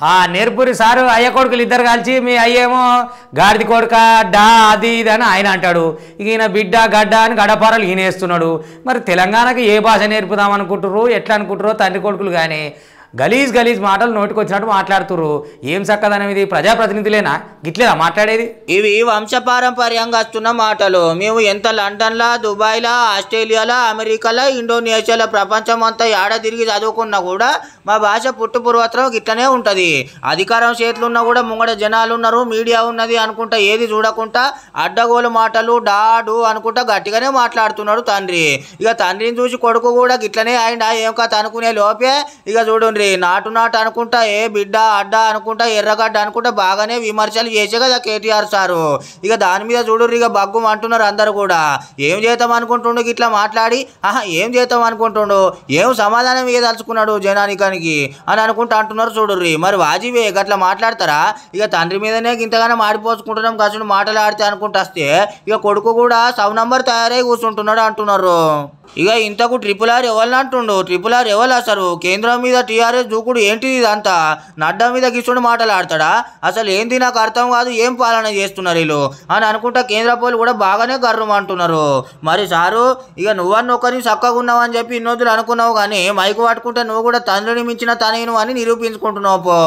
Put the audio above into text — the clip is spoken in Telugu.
ఆ నేర్పురి సారు అయ్య కొడుకులు ఇద్దరు కలిసి మీ అయ్యేమో గాడిది కొడుక డా అది ఇది అని ఆయన అంటాడు. ఈయన బిడ్డ గడ్డ అని గడపారలు ఈయన వేస్తున్నాడు మరి తెలంగాణకి ఏ భాష నేర్పుదాం అనుకుంటుర్రు? ఎట్లా అనుకుంటురో తండ్రి కొడుకులు కానీ గలీజ్ గలీజ్ మాటలు నోటికొచ్చినట్టు మాట్లాడుతురు మాట్లాడుతుర్రు. ఏం చక్కదనం ప్రజాప్రతినిధులేనా? గిట్లేదా మాట్లాడేది? ఇవి వంశపారంపర్యంగా వస్తున్న మాటలు. మేము ఎంత లండన్లా దుబాయ్లా ఆస్ట్రేలియాలా అమెరికాలా ఇండోనేషియాలో ప్రపంచం అంతా ఏడ తిరిగి చదువుకున్నా కూడా మా భాష పుట్టు పూర్వత్రం గిట్లనే ఉంటుంది. అధికారం చేతులున్నా కూడా ముంగడ జనాలు ఉన్నారు మీడియా ఉన్నది అనుకుంటా ఏది చూడకుండా అడ్డగోలు మాటలు డాడు అనుకుంటా గట్టిగానే మాట్లాడుతున్నాడు తండ్రి. ఇక తండ్రిని చూసి కొడుకు కూడా గిట్లనే ఆయన ఏం కథ అనుకునే లోపే ఇక చూడండి నాటు నాటు అనుకుంటా ఏ బిడ్డ అడ్డ అనుకుంటా ఎర్రగడ్డ అనుకుంటా బాగానే విమర్శలు చేసే కదా కేటీఆర్ సారు. ఇక దాని మీద చూడరు ఇక బగ్గు అంటున్నారు అందరు కూడా. ఏం చేద్దాం అనుకుంటుండు? ఇట్లా మాట్లాడి ఆహా ఏం చేద్దాం అనుకుంటుండు? ఏం సమాధానం ఇవ్వదలుచుకున్నాడు జనానికానికి? అని అనుకుంటా అంటున్నారు చూడుర్రి. మరి వాజివే గట్లా మాట్లాడతారా? ఇక తండ్రి మీదనే ఇంతగానో మాడిపోసుకుంటున్నాం కసుడు మాటలు ఆడితే అనుకుంటా వస్తే ఇక కొడుకు కూడా సవ్ నంబర్ తయారై కూర్చుంటున్నాడు అంటున్నారు. ఇక ఇంతకు ట్రిపుల్ ఆర్ ఎవరు అంటుండు? ట్రిపుల్ ఆర్ ఎవరు అసలు? కేంద్రం మీద టీఆర్ఎస్ దూకుడు ఏంటిది ఇదంతా? నడ్డా మీద గిచ్చుడు మాటలు ఆడతాడా అసలు ఏంది నాకు అర్థం కాదు ఏం పాలన చేస్తున్నారు వీళ్ళు? అని అనుకుంటా కేంద్ర పోలు కూడా బాగానే గర్వం అంటున్నారు మరి సారు ఇక నువ్వన్న ఒకరిని చక్కగా ఉన్నావు అని చెప్పి ఇన్నోదులు అనుకున్నావు కానీ మైకు పట్టుకుంటే నువ్వు కూడా తండ్రిని మించిన తనను అని నిరూపించుకుంటున్నావు పో.